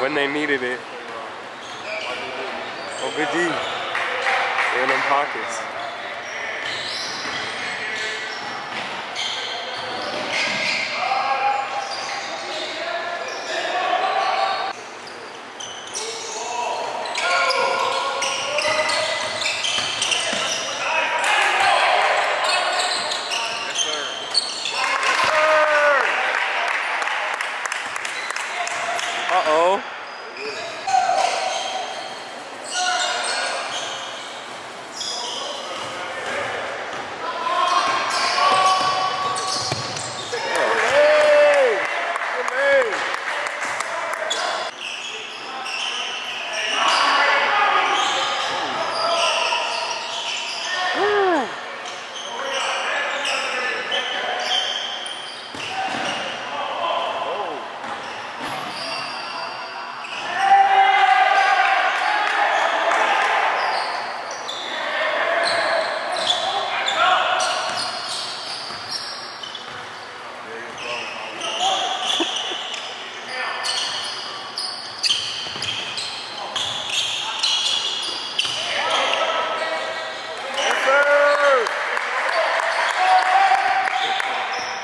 when they needed it. Oh, good D. In them pockets.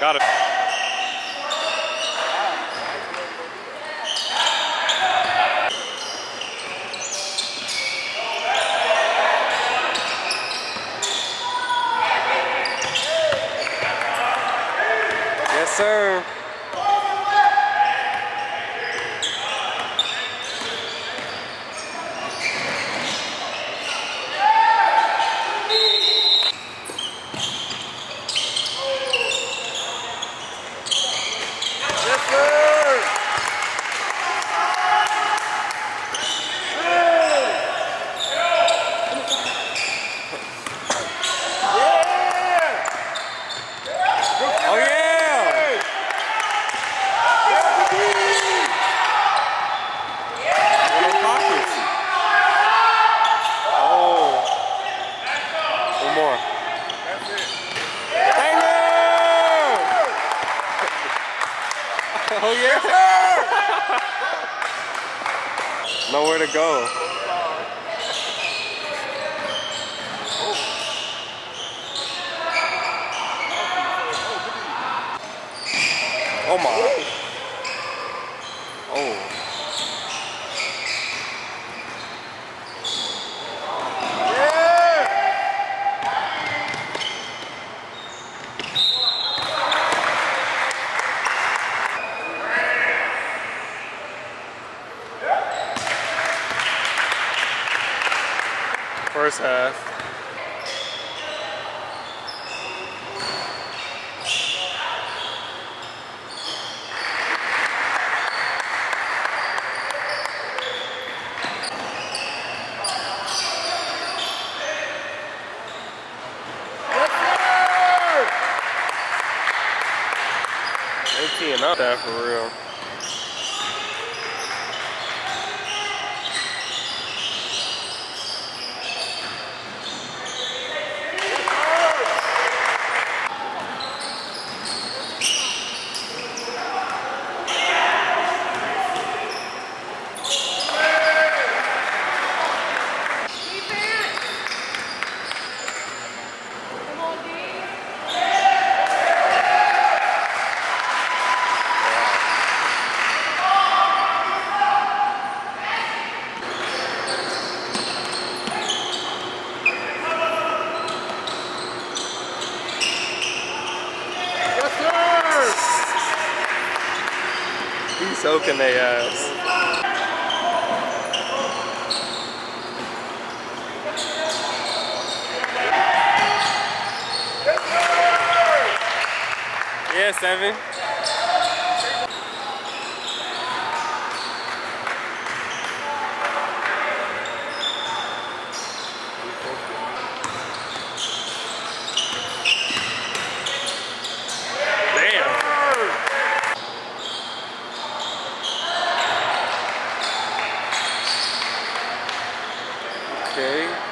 Got it. Yes, sir. Oh yeah! One of the pockets. Oh. One more. Dang it! Oh yeah! Nowhere to go. Oh my. Oh. First half. They teeing up that for real. Soaking their ass. Uh, yeah, seven. Okay.